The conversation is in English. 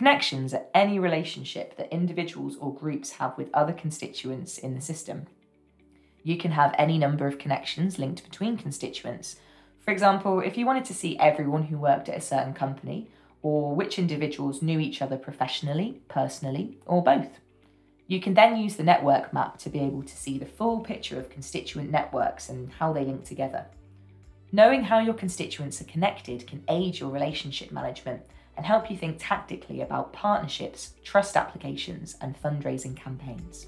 Connections are any relationship that individuals or groups have with other constituents in the system. You can have any number of connections linked between constituents. For example, if you wanted to see everyone who worked at a certain company, or which individuals knew each other professionally, personally, or both. You can then use the network map to be able to see the full picture of constituent networks and how they link together. Knowing how your constituents are connected can aid your relationship management and help you think tactically about partnerships, trust applications, and fundraising campaigns.